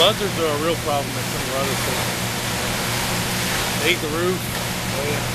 Buzzards are a real problem at some of our other places. They eat the roof. Oh, yeah.